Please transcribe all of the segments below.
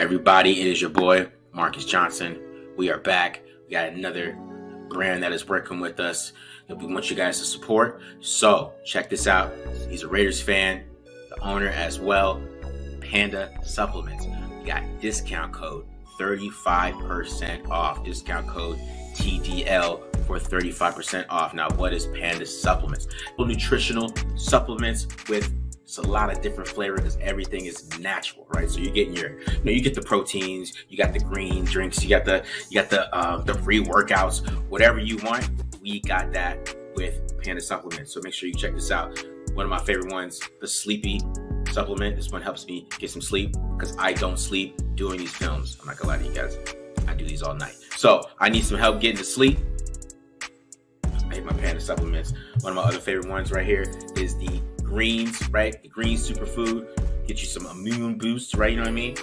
everybody? It is your boy, Marcus Johnson. We are back. We got another brand that is working with us that we want you guys to support. So, check this out. He's a Raiders fan, the owner as well. Panda Supplements. We got discount code 35% off. Discount code TDL for 35% off. Now, what is Panda Supplements? Well, nutritional supplements with it's a lot of different flavor because everything is natural, right? So you're getting your, you know, you get the proteins, you got the green drinks, you got the, you got the, uh, the free workouts, whatever you want. We got that with Panda Supplements. So make sure you check this out. One of my favorite ones, the Sleepy supplement. This one helps me get some sleep because I don't sleep doing these films. I'm not gonna lie to you guys. I do these all night. So I need some help getting to sleep. I hate my Panda supplements. One of my other favorite ones right here is the greens, right? The green superfood get you some immune boosts, right? You know what I mean?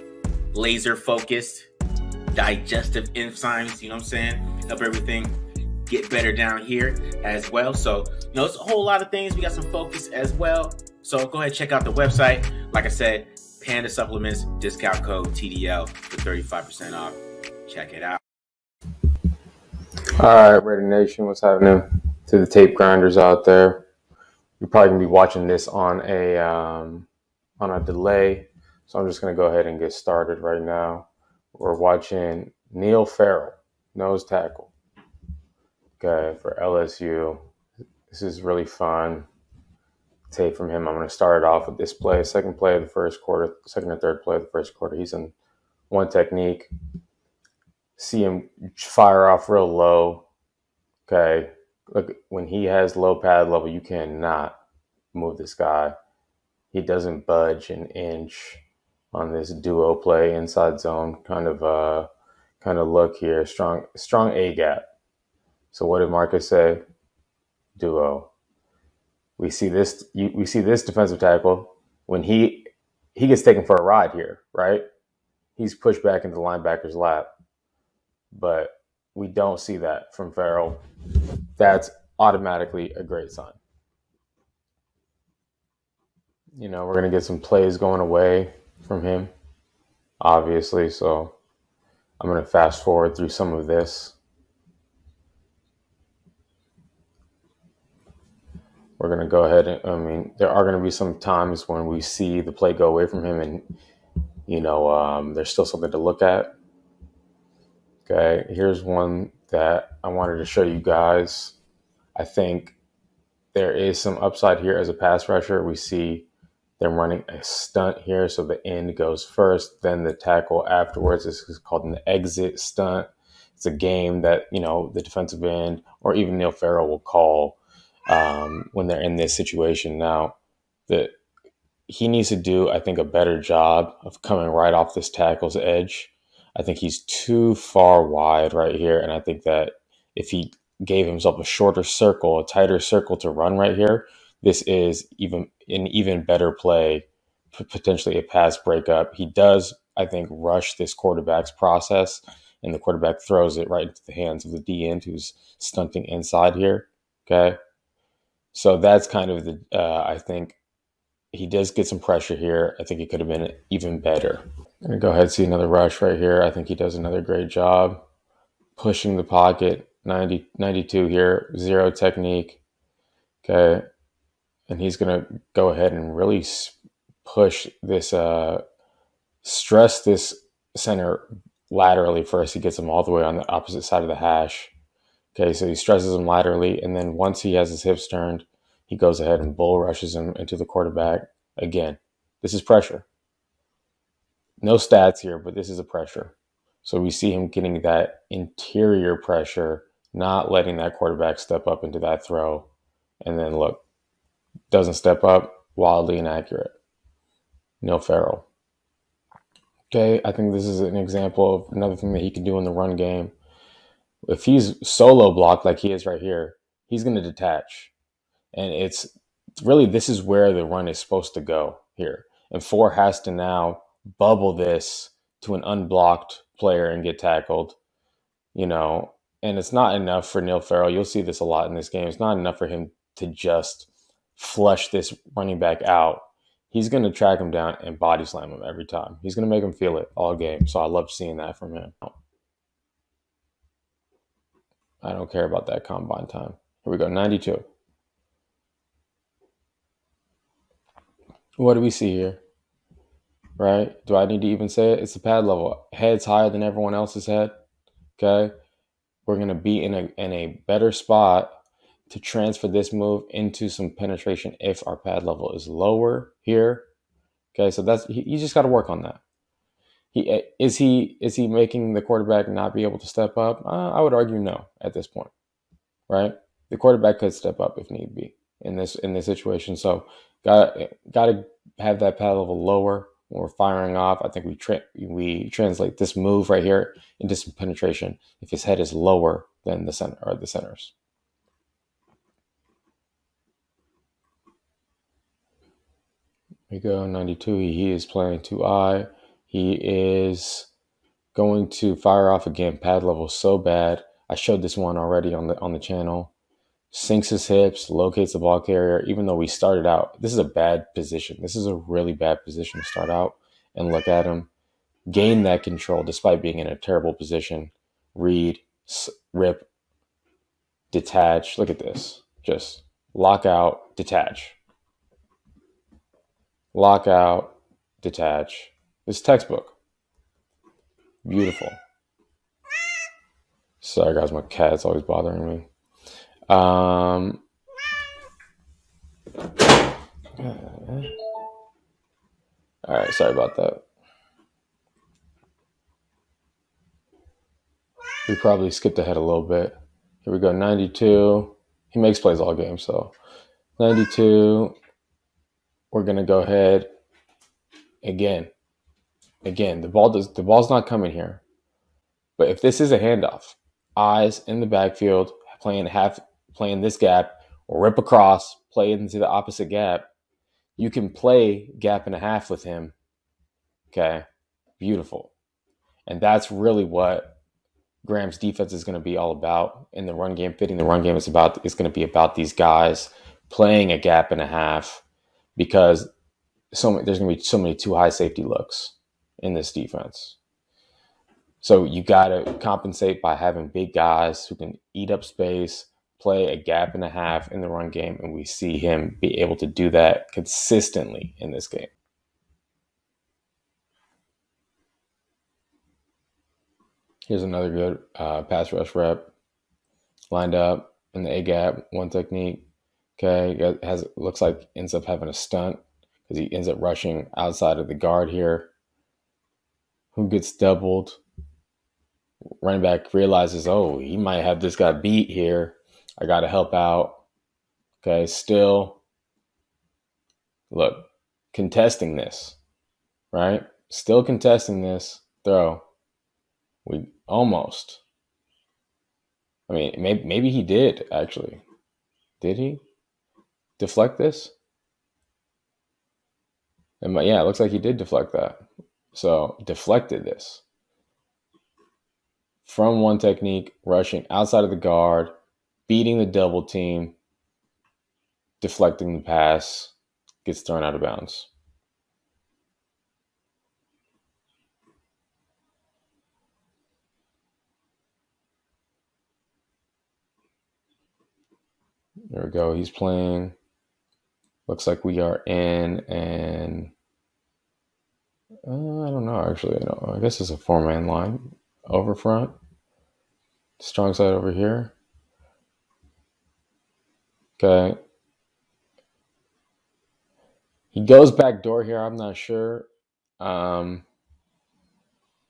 Laser focused, digestive enzymes, you know what I'm saying? Help everything get better down here as well. So, you know, it's a whole lot of things. We got some focus as well. So go ahead, check out the website. Like I said, Panda Supplements, discount code TDL for 35% off. Check it out. All right, Raider Nation, what's happening to the tape grinders out there? You're probably gonna be watching this on a um, on a delay, so I'm just gonna go ahead and get started right now. We're watching Neil Farrell, nose tackle. Okay, for LSU. This is really fun. Tape from him. I'm gonna start it off with this play, second play of the first quarter, second or third play of the first quarter. He's in one technique. See him fire off real low. Okay, look when he has low pad level, you cannot move this guy. He doesn't budge an inch on this duo play inside zone kind of uh kind of look here. Strong strong A gap. So what did Marcus say? Duo. We see this we see this defensive tackle when he he gets taken for a ride here, right? He's pushed back into the linebacker's lap. But we don't see that from Farrell that's automatically a great sign. You know, we're going to get some plays going away from him, obviously. So I'm going to fast forward through some of this. We're going to go ahead and, I mean, there are going to be some times when we see the play go away from him and, you know, um, there's still something to look at. Okay, here's one that I wanted to show you guys. I think there is some upside here as a pass rusher. We see them running a stunt here. So the end goes first, then the tackle afterwards. This is called an exit stunt. It's a game that, you know, the defensive end or even Neil Farrell will call um, when they're in this situation. Now, the he needs to do, I think, a better job of coming right off this tackle's edge I think he's too far wide right here. And I think that if he gave himself a shorter circle, a tighter circle to run right here, this is even an even better play, potentially a pass breakup. He does, I think, rush this quarterback's process, and the quarterback throws it right into the hands of the D end who's stunting inside here. Okay. So that's kind of the, uh, I think he does get some pressure here. I think it could have been even better. I'm going to go ahead and see another rush right here. I think he does another great job pushing the pocket. 90, 92 here, zero technique. Okay. And he's going to go ahead and really push this, uh, stress this center laterally first. He gets him all the way on the opposite side of the hash. Okay. So he stresses him laterally. And then once he has his hips turned, he goes ahead and bull rushes him into the quarterback again. This is pressure no stats here, but this is a pressure. So we see him getting that interior pressure, not letting that quarterback step up into that throw. And then look, doesn't step up, wildly inaccurate. No Farrell. Okay, I think this is an example of another thing that he can do in the run game. If he's solo blocked like he is right here, he's going to detach. And it's really this is where the run is supposed to go here. And four has to now bubble this to an unblocked player and get tackled, you know, and it's not enough for Neil Farrell. You'll see this a lot in this game. It's not enough for him to just flush this running back out. he's going to track him down and body slam him every time. He's going to make him feel it all game. So I love seeing that from him. I don't care about that combine time. Here we go, 92. What do we see here? Right? Do I need to even say it? It's the pad level. Head's higher than everyone else's head. Okay. We're to be in a, in a better spot to transfer this move into some penetration if our pad level is lower here. Okay. So that's, you just got to work on that. He, is he is he making the quarterback not be able to step up? Uh, I would argue no at this point, right? The quarterback could step up if need be in this in this situation. So got got to have that pad level lower we're firing off. I think we tra- we translate this move right here into some penetration if his head is lower than the center or the centers. we go 92 he is playing 2i he is going to fire off again pad level so bad i showed this one already on the on the channel sinks his hips, locates the ball carrier, even though we started out. This is a bad position. This is a really bad position to start out and look at him. Gain that control despite being in a terrible position. Read, rip, detach. Look at this. Just lock out, detach. Lock out, detach. This textbook. Beautiful. Sorry, guys, my cat's always bothering me. Um, all right, sorry about that. We probably skipped ahead a little bit. Here we go, 92. He makes plays all game, so 92. We're gonna go ahead again. Again, the ball does the ball's not coming here. But if this is a handoff, eyes in the backfield, playing half playing this gap or rip across, play into the opposite gap, you can play gap and a half with him. Okay. Beautiful. And that's really what Graham's defense is going to be all about in the run game. Fitting the run game is about is going to be about these guys playing a gap and a half because so many, there's going to be so many too high safety looks in this defense. So you got to compensate by having big guys who can eat up space, play a gap and a half in the run game, and we see him be able to do that consistently in this game. Here's another good uh, pass rush rep. Lined up in the A gap, one technique. Okay, has looks like ends up having a stunt because he ends up rushing outside of the guard here. Who gets doubled? Running back realizes, oh, he might have this guy beat here I got to help out. Okay, still, look, contesting this, right? Still contesting this throw. We almost. I mean, maybe, maybe he did actually. Did he deflect this? And yeah, it looks like he did deflect that. So deflected this from one technique, rushing outside of the guard, beating the double team, deflecting the pass, gets thrown out of bounds. There we go. He's playing. Looks like we are in and uh, I don't know actually. I, don't, I guess it's a four man line over front. Strong side over here. Okay. He goes back door here. I'm not sure um,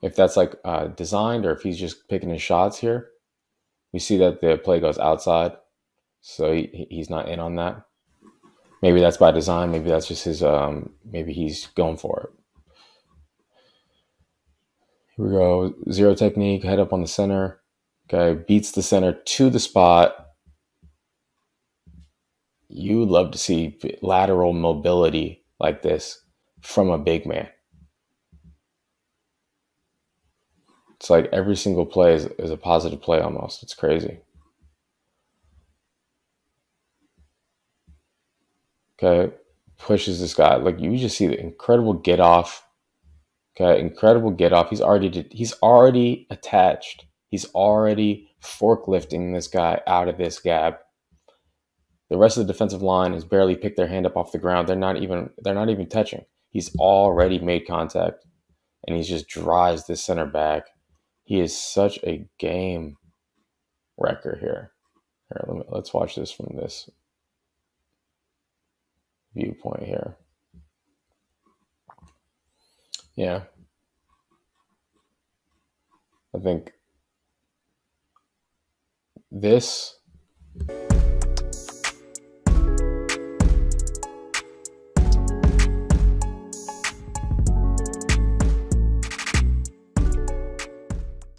if that's like uh, designed or if he's just picking his shots here. We see that the play goes outside, so he, he's not in on that. Maybe that's by design. Maybe that's just his. Um, maybe he's going for it. Here we go. Zero technique. Head up on the center. Okay, beats the center to the spot you love to see lateral mobility like this from a big man. It's like every single play is, is a positive play almost. It's crazy. Okay. pushes this guy. Like you just see the incredible get off. Okay, incredible get off. He's already he's already attached. He's already forklifting this guy out of this gap. The rest of the defensive line has barely picked their hand up off the ground. They're not even they're not even touching. He's already made contact, and he just drives this center back. He is such a game wrecker here. Here, let me, let's watch this from this viewpoint here. Yeah. I think this